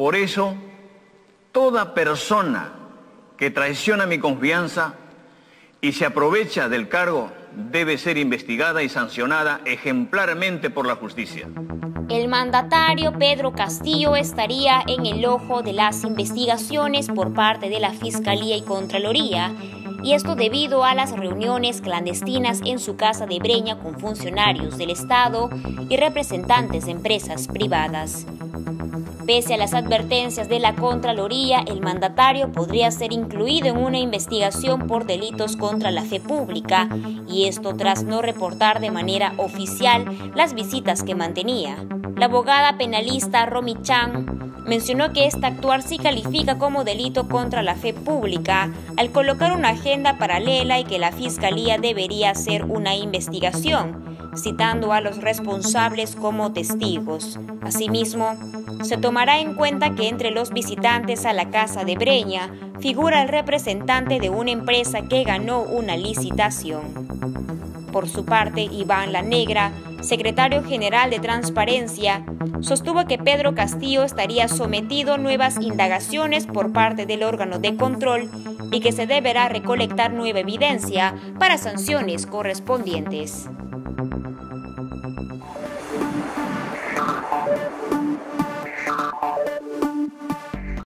Por eso, toda persona que traiciona mi confianza y se aprovecha del cargo debe ser investigada y sancionada ejemplarmente por la justicia. El mandatario Pedro Castillo estaría en el ojo de las investigaciones por parte de la Fiscalía y Contraloría, y esto debido a las reuniones clandestinas en su casa de Breña con funcionarios del Estado y representantes de empresas privadas. Pese a las advertencias de la Contraloría, el mandatario podría ser incluido en una investigación por delitos contra la fe pública, y esto tras no reportar de manera oficial las visitas que mantenía. La abogada penalista Romy Chang mencionó que esta actuar sí califica como delito contra la fe pública al colocar una agenda paralela y que la Fiscalía debería hacer una investigación citando a los responsables como testigos. Asimismo, se tomará en cuenta que entre los visitantes a la casa de Breña figura el representante de una empresa que ganó una licitación. Por su parte, Iván La Negra, secretario general de Transparencia, sostuvo que Pedro Castillo estaría sometido a nuevas indagaciones por parte del órgano de control y que se deberá recolectar nueva evidencia para sanciones correspondientes. Thank you.